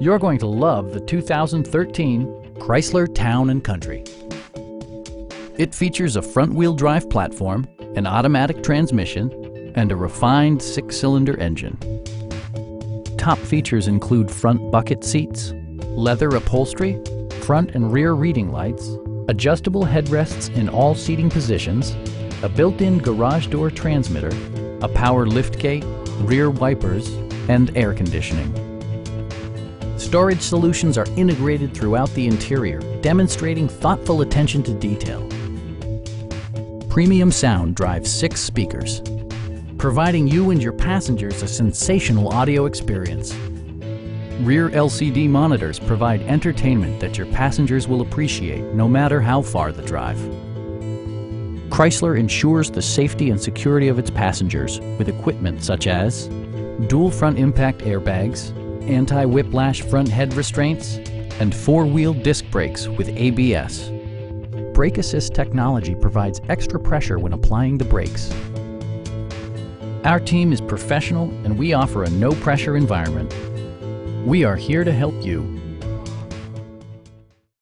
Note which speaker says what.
Speaker 1: You're going to love the 2013 Chrysler Town & Country. It features a front-wheel drive platform, an automatic transmission, and a refined six-cylinder engine. Top features include front bucket seats, leather upholstery, front and rear reading lights, adjustable headrests in all seating positions, a built-in garage door transmitter, a power liftgate, rear wipers, and air conditioning. Storage solutions are integrated throughout the interior, demonstrating thoughtful attention to detail. Premium sound drives six speakers, providing you and your passengers a sensational audio experience. Rear LCD monitors provide entertainment that your passengers will appreciate no matter how far the drive. Chrysler ensures the safety and security of its passengers with equipment such as dual front impact airbags, anti-whiplash front head restraints, and four-wheel disc brakes with ABS. Brake Assist technology provides extra pressure when applying the brakes. Our team is professional and we offer a no-pressure environment. We are here to help you